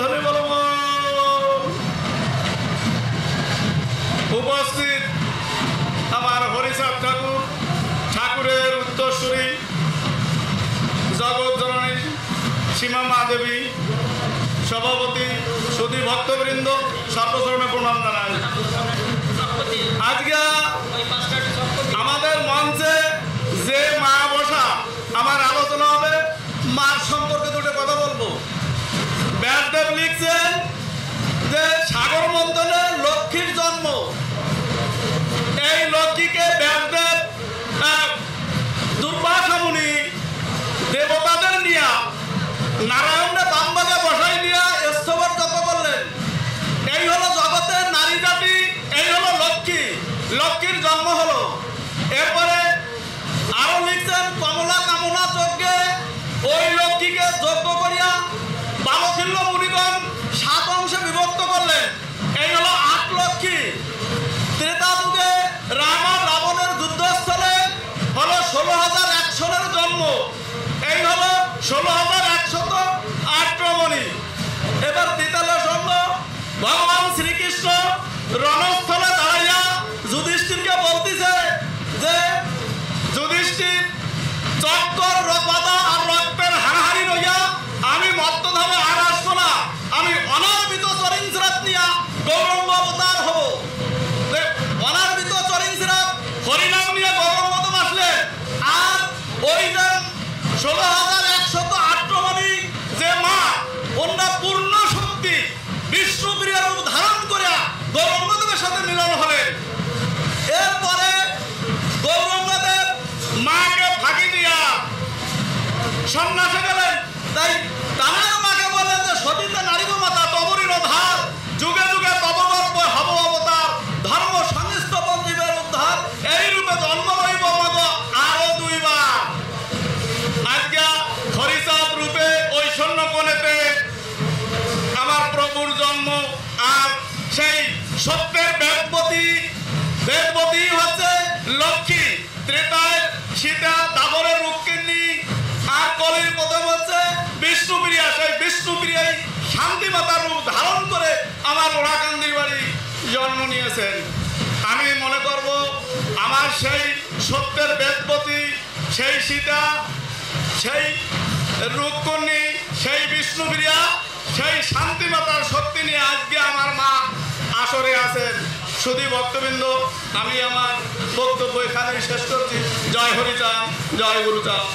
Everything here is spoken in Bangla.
ধরে বলব উপস্থিত আমার হরিচাঁদ ঠাকুর, ঠাকুরের উত্তরসূরি, জগৎ জননী, সীমা মা দেবী সভাপতি সুদী ভক্তবৃন্দ সর্বচরণে প্রণাম জানাই। আজকে আমাদের মঞ্চে যে মা বসা, আমার আলোচনা হবে, মার সম্পর্কে দুটো কথা বলব। ব্যাসদেব লিখছেন যে সাগর মন্থনে লক্ষ্মীর জন্ম। এই লক্ষ্মীকে ব্যাসদেব আহ, দুর্বাসা মুনি দেবতাদের নিয়া নারায়ণে বাম্বাকে বসাই দিয়া স্থবর জপ করলেন। এই হলো জগতের নারী জাতি এই হলো লক্ষ্মী। লক্ষ্মীর জন্ম হলো। এই হলো ষোলো হাজার একশত আক্রমণী এবার দ্বিতীয় সঙ্গ ভগবান শ্রীকৃষ্ণ রণস্থলে দাঁড়াইয়া যুধিষ্ঠিরকে বলতেছে যে, যুধিষ্ঠির চক্কর রকবাদা ষোলো হাজার একশত আক্রমণী যে মা অন্য পূর্ণ শক্তি বিশ্বপ্রিয়ার রূপ ধারণ করিয়া গৌরঙ্গদেবের সাথে মিলন হলেন। এরপরে গৌরঙ্গদেব মাকে ফাঁকি দিয়া সন্ন্যাসে সেই সত্যের বেদবতী বেদবতী হচ্ছে লক্ষ্মী। ত্রেতায় সীতা দাবরের রুক্মিণী আর কলির প্রথম হচ্ছে বিষ্ণুপ্রিয়া। সেই বিষ্ণুপ্রিয়াই শান্তি মাতার রূপ ধারণ করে আমার ওড়াকান্দির বাড়ি জন্ম নিয়েছেন। আমি মনে করব আমার সেই সত্যের বেদপতি, সেই সীতা, সেই রূপকন্যী সেই বিষ্ণুপ্রিয়া, সেই শান্তিমাতার শক্তি শুধু ভক্তবৃন্দ আমি আমার বক্তব্য এখানেই শেষ করছি। জয় হরিচাম জয় গুরুচাঁদ